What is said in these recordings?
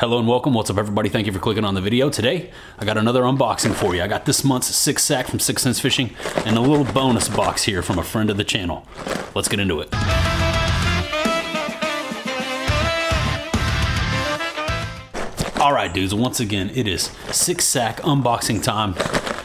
Hello and welcome. What's up, everybody? Thank you for clicking on the video. Today, I got another unboxing for you. I got this month's six sack from 6th Sense Fishing and a little bonus box here from a friend of the channel. Let's get into it. All right, dudes, once again, it is six sack unboxing time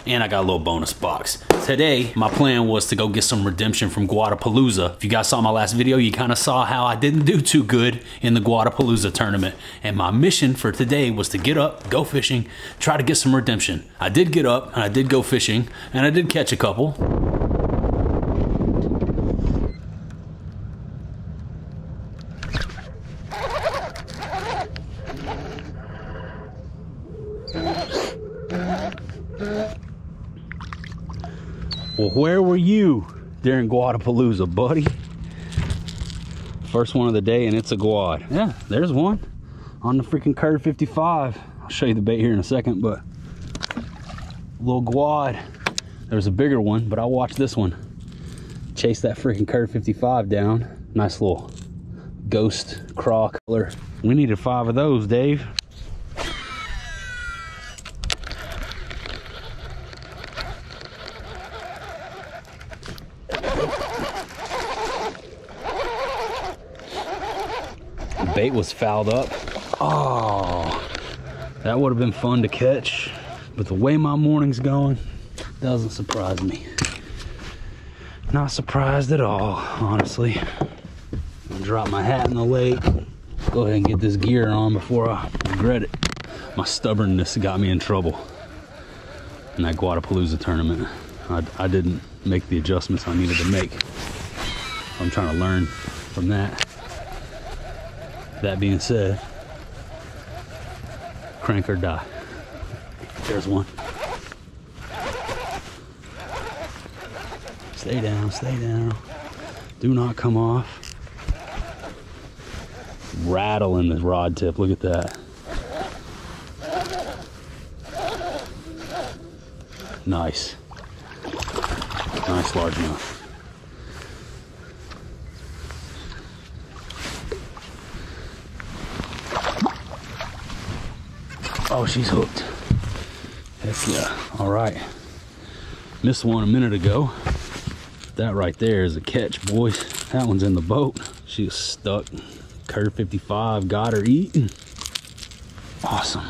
and I got a little bonus box. Today, my plan was to go get some redemption from Guadapalooza. If you guys saw my last video, you kind of saw how I didn't do too good in the Guadapalooza tournament. And my mission for today was to get up, go fishing, try to get some redemption. I did get up and I did go fishing and I did catch a couple. Well, where were you during Guadapalooza, buddy? First one of the day, and it's a guad. Yeah, there's one on the freaking curve 55. I'll show you the bait here in a second, but little guad. There's a bigger one, but I watched this one. Chase that freaking curve 55 down. Nice little ghost craw color. We needed five of those, Dave. Bait was fouled up. Oh, that would have been fun to catch. But the way my morning's going doesn't surprise me. Not surprised at all, honestly. I'll drop my hat in the lake. Go ahead and get this gear on before I regret it. My stubbornness got me in trouble in that Guadapalooza tournament. I, I didn't make the adjustments I needed to make. I'm trying to learn from that. That being said, crank or die. There's one. Stay down, stay down. Do not come off. Rattle in the rod tip, look at that. Nice. Nice large largemouth. Oh, she's hooked. Heck yeah. All right. Missed one a minute ago. That right there is a catch, boys. That one's in the boat. She was stuck. Curve 55, got her eating. Awesome.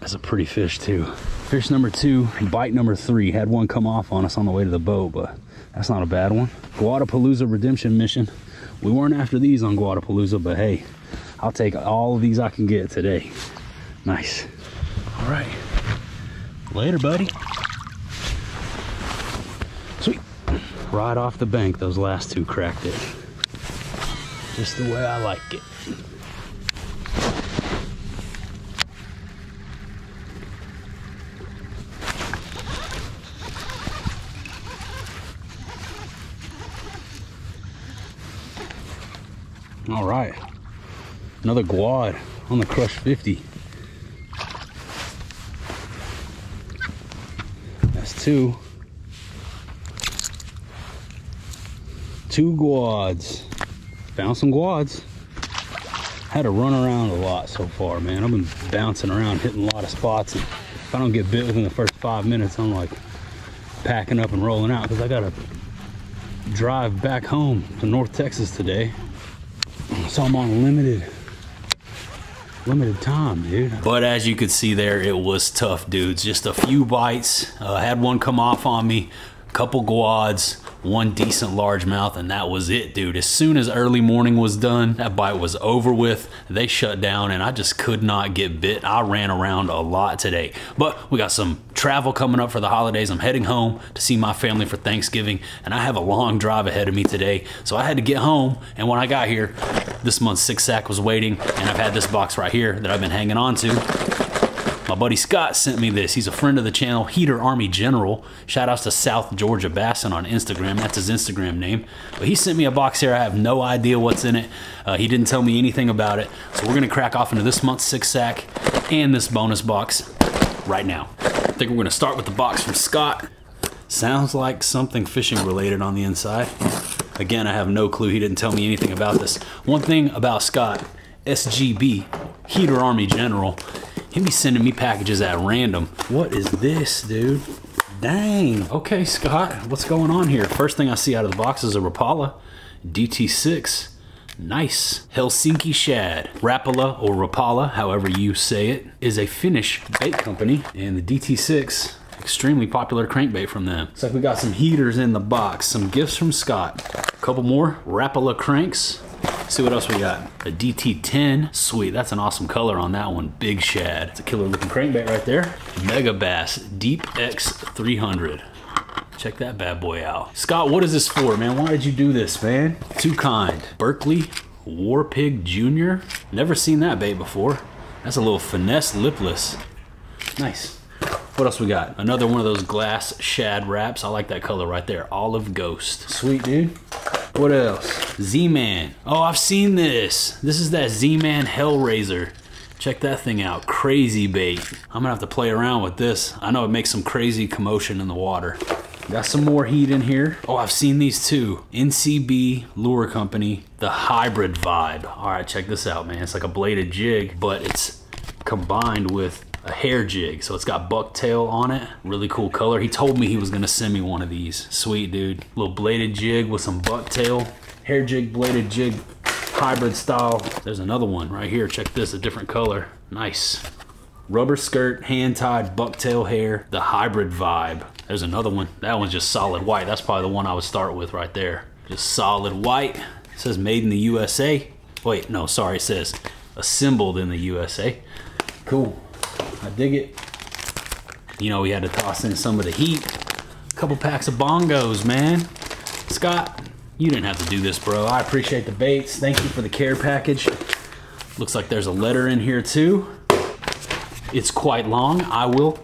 That's a pretty fish too. Fish number two, bite number three. Had one come off on us on the way to the boat, but that's not a bad one. Guadapalooza redemption mission. We weren't after these on Guadapalooza, but hey, I'll take all of these I can get today. Nice. All right. Later, buddy. Sweet. Right off the bank, those last two cracked it. Just the way I like it. All right. Another guad on the Crush 50. Two. Two guads. Found some guads. Had to run around a lot so far, man. I've been bouncing around, hitting a lot of spots. And if I don't get bit within the first five minutes, I'm like packing up and rolling out because I gotta drive back home to North Texas today. So I'm on limited limited time, dude. But as you could see there, it was tough, dudes. Just a few bites. Uh, had one come off on me, couple guads, one decent largemouth, and that was it, dude. As soon as early morning was done, that bite was over with. They shut down, and I just could not get bit. I ran around a lot today. But we got some travel coming up for the holidays. I'm heading home to see my family for Thanksgiving, and I have a long drive ahead of me today. So I had to get home, and when I got here, this month's six sack was waiting, and I've had this box right here that I've been hanging on to. My buddy Scott sent me this. He's a friend of the channel, Heater Army General. Shout outs to South Georgia Bassin on Instagram. That's his Instagram name. But he sent me a box here. I have no idea what's in it. Uh, he didn't tell me anything about it. So we're going to crack off into this month's six sack and this bonus box right now. I think we're going to start with the box from Scott. Sounds like something fishing related on the inside. Again, I have no clue. He didn't tell me anything about this. One thing about Scott, SGB Heater Army General. He be sending me packages at random. What is this, dude? Dang. Okay, Scott, what's going on here? First thing I see out of the box is a Rapala DT6. Nice. Helsinki Shad. Rapala or Rapala, however you say it, is a Finnish bait company. And the DT6, extremely popular crankbait from them. Looks like we got some heaters in the box. Some gifts from Scott. A couple more Rapala cranks. See what else we got. A DT10. Sweet, that's an awesome color on that one. Big shad. It's a killer looking crankbait right there. Megabass Deep X300. Check that bad boy out. Scott, what is this for, man? Why did you do this, man? Too kind. Berkley War Pig Jr. Never seen that bait before. That's a little finesse lipless. Nice. What else we got? Another one of those glass Shad Raps. I like that color right there. Olive Ghost. Sweet, dude. What else? Z-Man. Oh, I've seen this. This is that Z-Man HellRaizer. Check that thing out. Crazy bait. I'm gonna have to play around with this. I know it makes some crazy commotion in the water. Got some more heat in here. Oh, I've seen these too. NCB Lure Company, the hybrid vibe. All right, check this out, man. It's like a bladed jig, but it's combined with a hair jig. So it's got bucktail on it. Really cool color. He told me he was gonna send me one of these. Sweet, dude. Little bladed jig with some bucktail. Hair jig, bladed jig, hybrid style. There's another one right here. Check this, a different color. Nice. Rubber skirt, hand tied, bucktail hair, the hybrid vibe. There's another one. That one's just solid white. That's probably the one I would start with right there. Just solid white. It says made in the USA. Wait, no, sorry, it says assembled in the USA. Cool. I dig it. You know, we had to toss in some of the heat. A couple packs of bongos, man. Scott, you didn't have to do this, bro. I appreciate the baits. Thank you for the care package. Looks like there's a letter in here too. It's quite long. I will,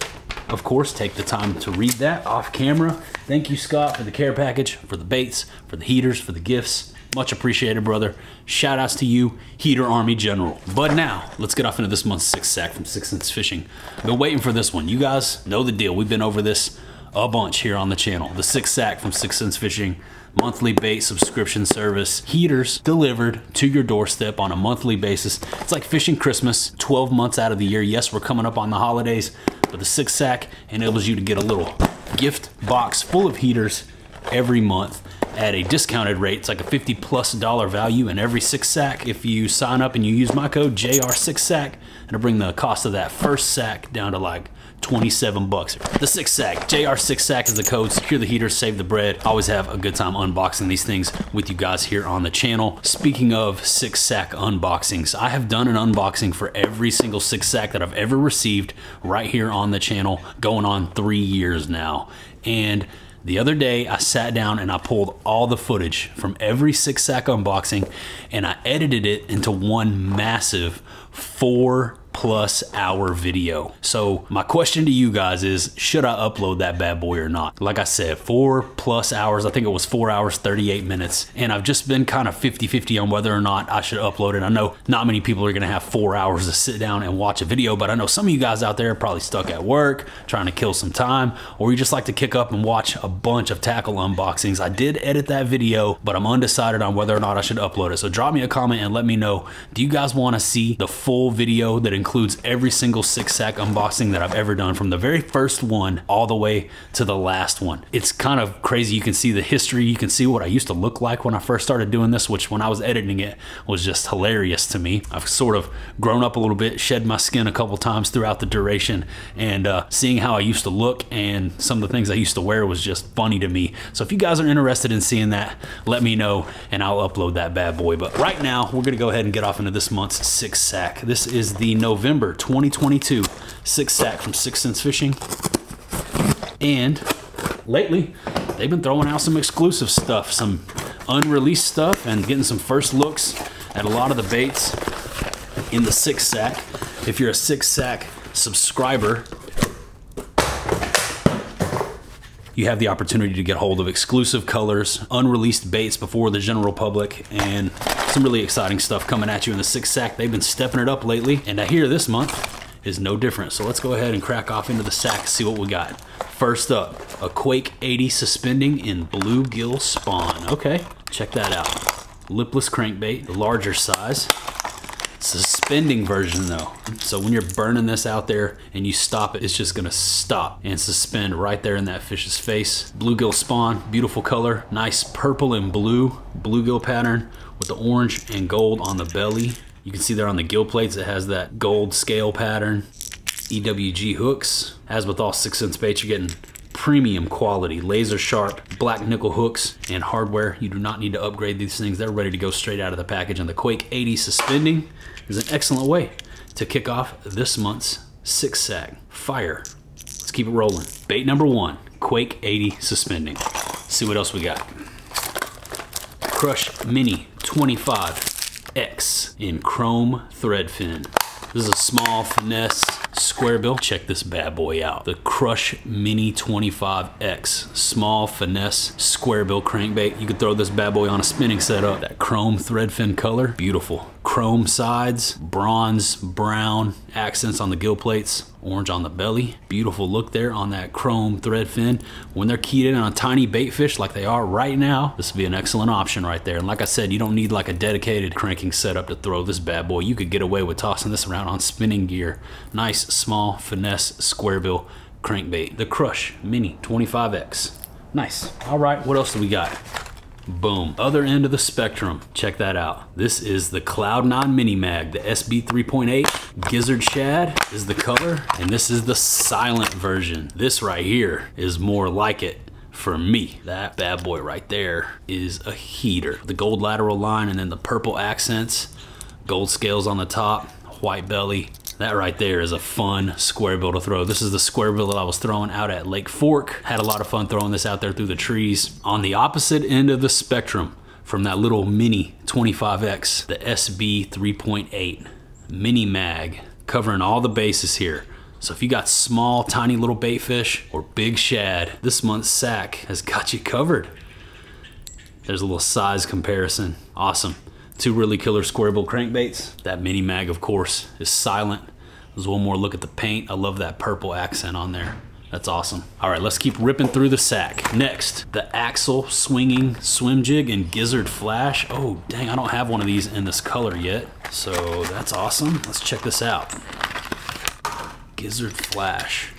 of course, take the time to read that off camera. Thank you, Scott, for the care package, for the baits, for the heaters, for the gifts. Much appreciated, brother. Shout outs to you, Heater Army General. But now, let's get off into this month's six sack from 6th Sense Fishing. Been waiting for this one. You guys know the deal. We've been over this a bunch here on the channel. The six sack from 6th Sense Fishing monthly bait subscription service. Heaters delivered to your doorstep on a monthly basis. It's like fishing Christmas 12 months out of the year. Yes, we're coming up on the holidays, but the six sack enables you to get a little gift box full of heaters every month at a discounted rate. It's like a 50 plus dollar value in every six sack. If you sign up and you use my code JR6SACK, it'll bring the cost of that first sack down to like 27 bucks. The six sack, JR6 sack is the code. Secure the heater, save the bread. Always have a good time unboxing these things with you guys here on the channel. Speaking of six sack unboxings, I have done an unboxing for every single six sack that I've ever received right here on the channel, going on three years now. And the other day, I sat down and I pulled all the footage from every six sack unboxing and I edited it into one massive four plus hour video. So my question to you guys is, should I upload that bad boy or not? Like I said, four plus hours, I think it was four hours, 38 minutes. And I've just been kind of 50-50 on whether or not I should upload it. I know not many people are gonna have four hours to sit down and watch a video, but I know some of you guys out there are probably stuck at work, trying to kill some time, or you just like to kick up and watch a bunch of tackle unboxings. I did edit that video, but I'm undecided on whether or not I should upload it. So drop me a comment and let me know, do you guys wanna see the full video that includes includes every single six sack unboxing that I've ever done from the very first one all the way to the last one. It's kind of crazy. You can see the history. You can see what I used to look like when I first started doing this, which when I was editing it was just hilarious to me. I've sort of grown up a little bit, shed my skin a couple times throughout the duration and uh, seeing how I used to look and some of the things I used to wear was just funny to me. So if you guys are interested in seeing that, let me know and I'll upload that bad boy. But right now, we're gonna go ahead and get off into this month's six sack. This is the November November 2022 six sack from 6th Sense Fishing. And lately, they've been throwing out some exclusive stuff, some unreleased stuff, and getting some first looks at a lot of the baits in the six sack. If you're a six sack subscriber, you have the opportunity to get hold of exclusive colors, unreleased baits before the general public, and some really exciting stuff coming at you in the six sack. They've been stepping it up lately, and I hear this month is no different. So let's go ahead and crack off into the sack, and see what we got. First up, a Quake 80 suspending in bluegill spawn. Okay, check that out. Lipless crankbait, larger size. suspending version though. So when you're burning this out there and you stop it, it's just gonna stop and suspend right there in that fish's face. Bluegill spawn, beautiful color, nice purple and blue bluegill pattern with the orange and gold on the belly. You can see there on the gill plates, it has that gold scale pattern. EWG hooks. As with all 6th Sense baits, you're getting premium quality, laser sharp, black nickel hooks, and hardware. You do not need to upgrade these things. They're ready to go straight out of the package. And the Quake 80 suspending is an excellent way to kick off this month's six sack. Fire. Let's keep it rolling. Bait number one, Quake 80 suspending. See what else we got. Crush Mini 25X in chrome thread fin. This is a small finesse square bill. Check this bad boy out. The Crush Mini 25X. Small finesse square bill crankbait. You could throw this bad boy on a spinning setup. That chrome thread fin color, beautiful chrome sides, bronze, brown accents on the gill plates, orange on the belly. Beautiful look there on that chrome thread fin. When they're keyed in on a tiny bait fish like they are right now, this would be an excellent option right there. And like I said, you don't need like a dedicated cranking setup to throw this bad boy. You could get away with tossing this around on spinning gear. Nice, small, finesse, square bill crankbait. The Crush Mini 25X. Nice. All right, what else do we got? Boom. Other end of the spectrum. Check that out. This is the Cloud9 Mini Mag, the SB 3.8. Gizzard Shad is the color, and this is the silent version. This right here is more like it for me. That bad boy right there is a heater. The gold lateral line and then the purple accents, gold scales on the top, white belly, that right there is a fun square bill to throw. This is the square bill that I was throwing out at Lake Fork. Had a lot of fun throwing this out there through the trees. On the opposite end of the spectrum from that little mini 25X, the SB 3.8 mini mag, covering all the bases here. So if you got small, tiny little bait fish or big shad, this month's sack has got you covered. There's a little size comparison. Awesome. Two really killer square bill crankbaits. That mini mag, of course, is silent. There's one more look at the paint. I love that purple accent on there. That's awesome. All right, let's keep ripping through the sack. Next, the axle swinging swim jig and gizzard flash. Oh, dang, I don't have one of these in this color yet. So that's awesome. Let's check this out. Gizzard flash.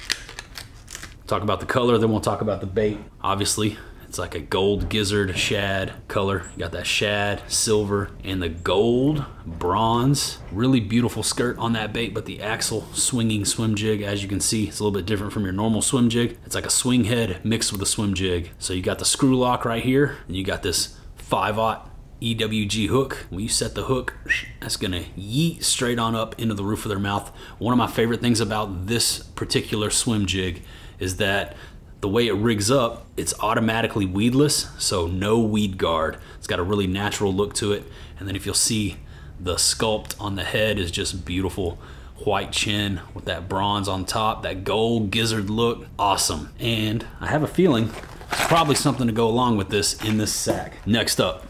Talk about the color, then we'll talk about the bait. Obviously, it's like a gold gizzard shad color. You got that shad, silver, and the gold, bronze. Really beautiful skirt on that bait, but the axle swinging swim jig, as you can see, it's a little bit different from your normal swim jig. It's like a swing head mixed with a swim jig. So you got the screw lock right here, and you got this 5-aught EWG hook. When you set the hook, that's gonna yeet straight on up into the roof of their mouth. One of my favorite things about this particular swim jig is that the way it rigs up, it's automatically weedless, so no weed guard. It's got a really natural look to it. And then if you'll see, the sculpt on the head is just beautiful. White chin with that bronze on top, that gold gizzard look, awesome. And I have a feeling there's probably something to go along with this in this sack. Next up,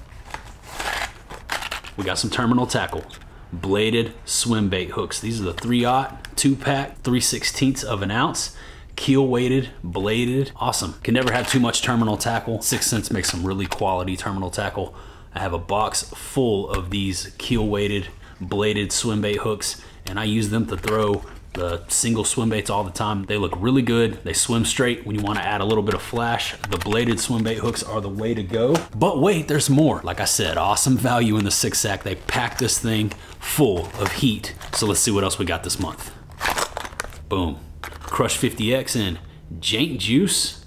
we got some terminal tackle. Bladed swim bait hooks. These are the 3-aught, 2-pack, 3 16ths of an ounce keel weighted, bladed, awesome. Can never have too much terminal tackle. 6th Sense makes some really quality terminal tackle. I have a box full of these keel weighted, bladed swim bait hooks, and I use them to throw the single swim baits all the time. They look really good. They swim straight when you want to add a little bit of flash. The bladed swim bait hooks are the way to go. But wait, there's more. Like I said, awesome value in the six sack. They pack this thing full of heat. So let's see what else we got this month. Boom. Crush 50X in Jank Juice.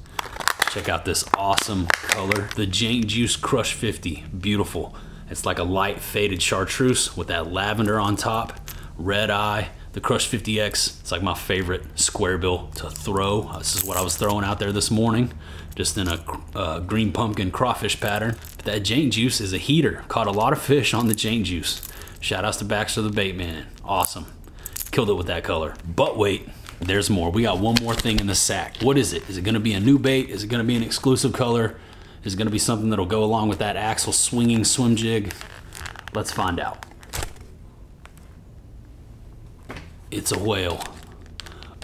Check out this awesome color. The Jank Juice Crush 50, beautiful. It's like a light faded chartreuse with that lavender on top, red eye. The Crush 50X, it's like my favorite square bill to throw. This is what I was throwing out there this morning, just in a uh, green pumpkin crawfish pattern. But that Jank Juice is a heater. Caught a lot of fish on the Jank Juice. Shout outs to Baxter the Bait Man. Awesome. Killed it with that color. But wait, there's more. We got one more thing in the sack. What is it? Is it gonna be a new bait? Is it gonna be an exclusive color? Is it gonna be something that'll go along with that axle swinging swim jig? Let's find out. It's a whale.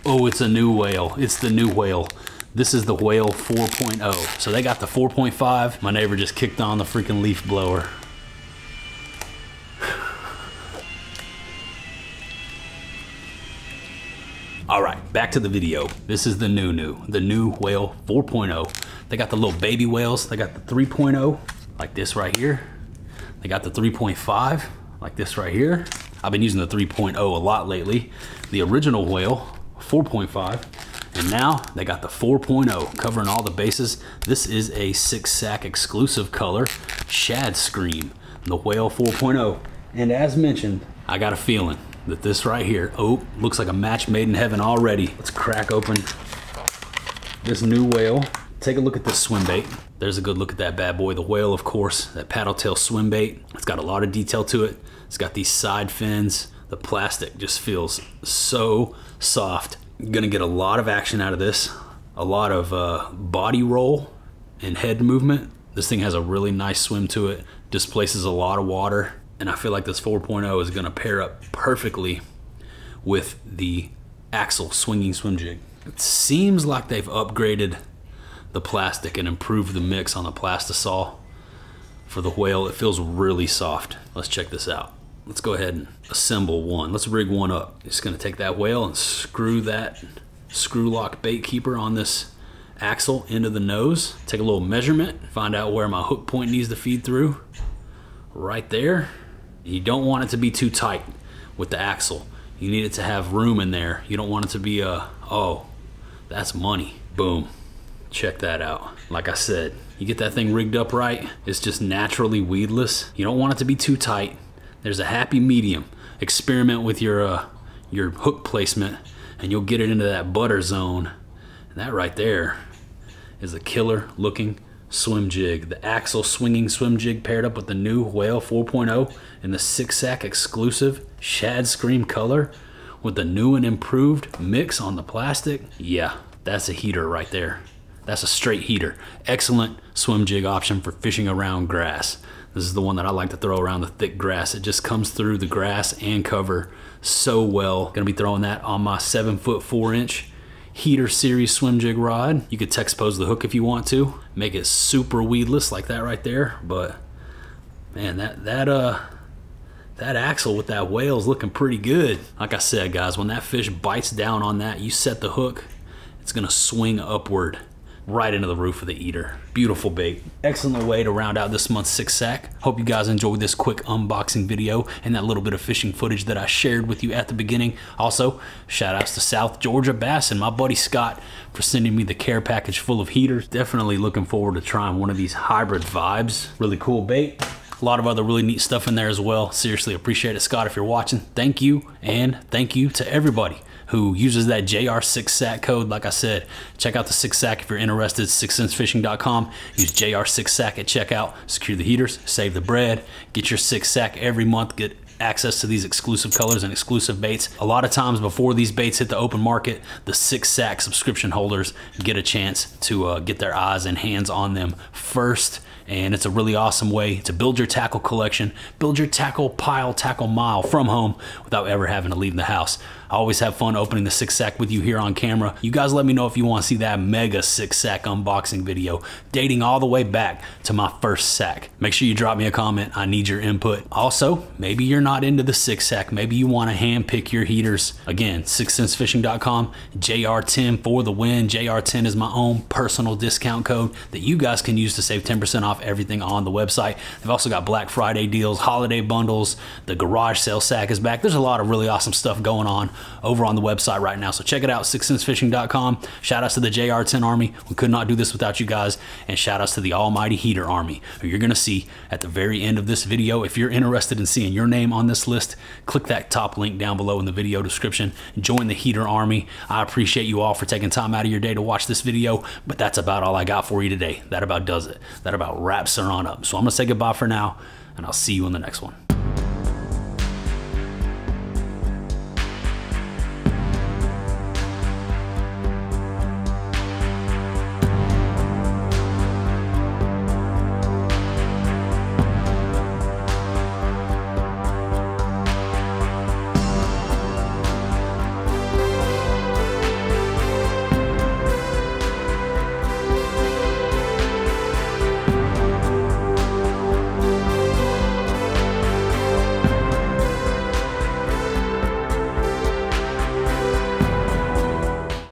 Oh, it's a new whale. It's the new whale. This is the Whale 4.0. So they got the 4.5. My neighbor just kicked on the freaking leaf blower. Back to the video. This is the new new, the new whale 4.0. They got the little baby whales. They got the 3.0, like this right here. They got the 3.5, like this right here. I've been using the 3.0 a lot lately. The original whale, 4.5. And now they got the 4.0 covering all the bases. This is a six sack exclusive color, Shad Scream, the Whale 4.0. And as mentioned, I got a feeling that this right here, oh, looks like a match made in heaven already. Let's crack open this new whale. Take a look at this swim bait. There's a good look at that bad boy. The whale, of course, that paddle tail swim bait. It's got a lot of detail to it. It's got these side fins. The plastic just feels so soft. You're gonna get a lot of action out of this. A lot of uh, body roll and head movement. This thing has a really nice swim to it. Displaces a lot of water and I feel like this 4.0 is gonna pair up perfectly with the axle swinging swim jig. It seems like they've upgraded the plastic and improved the mix on the plastisol for the whale. It feels really soft. Let's check this out. Let's go ahead and assemble one. Let's rig one up. Just gonna take that whale and screw that screw lock bait keeper on this axle into the nose. Take a little measurement, find out where my hook point needs to feed through. Right there. You don't want it to be too tight with the axle. You need it to have room in there. You don't want it to be a, oh, that's money. Boom. Check that out. Like I said, you get that thing rigged up right, it's just naturally weedless. You don't want it to be too tight. There's a happy medium. Experiment with your uh, your hook placement and you'll get it into that butter zone. And that right there is a killer looking swim jig. The axle swinging swim jig paired up with the new Whale 4.0 in the six sack exclusive Shad Scream color with the new and improved mix on the plastic. Yeah, that's a heater right there. That's a straight heater. Excellent swim jig option for fishing around grass. This is the one that I like to throw around the thick grass. It just comes through the grass and cover so well. Gonna be throwing that on my seven foot four inch heater series swim jig rod. You could text pose the hook if you want to. Make it super weedless like that right there. But man, that, that, uh, that axle with that whale is looking pretty good. Like I said, guys, when that fish bites down on that, you set the hook, it's gonna swing upward right into the roof of the eater. Beautiful bait. Excellent way to round out this month's six sack. Hope you guys enjoyed this quick unboxing video and that little bit of fishing footage that I shared with you at the beginning. Also, shout outs to South Georgia Bass and my buddy Scott for sending me the care package full of heaters. Definitely looking forward to trying one of these hybrid vibes. Really cool bait. A lot of other really neat stuff in there as well. Seriously, appreciate it, Scott, if you're watching. Thank you, and thank you to everybody who uses that JR6SACK code. Like I said, check out the 6SAC if you're interested, 6thsensefishing.com. Use JR6SACK at checkout, secure the heaters, save the bread, get your 6SAC every month, get access to these exclusive colors and exclusive baits. A lot of times before these baits hit the open market, the six sack subscription holders get a chance to uh, get their eyes and hands on them first and it's a really awesome way to build your tackle collection, build your tackle pile, tackle mile from home without ever having to leave the house. I always have fun opening the six sack with you here on camera. You guys let me know if you want to see that mega six sack unboxing video dating all the way back to my first sack. Make sure you drop me a comment. I need your input. Also, maybe you're not into the six sack. Maybe you want to hand pick your heaters. Again, 6thsensefishing.com, JR10 for the win. JR10 is my own personal discount code that you guys can use to save 10% off everything on the website. They've also got Black Friday deals, holiday bundles, the garage sale sack is back. There's a lot of really awesome stuff going on over on the website right now. So check it out, 6thsensefishing.com. Shout outs to the JR10 Army. We could not do this without you guys. And shout outs to the Almighty Heater Army, who you're going to see at the very end of this video. If you're interested in seeing your name on this list, click that top link down below in the video description. Join the Heater Army. I appreciate you all for taking time out of your day to watch this video, but that's about all I got for you today. That about does it. That about wraps her on up. So I'm going to say goodbye for now, and I'll see you in the next one.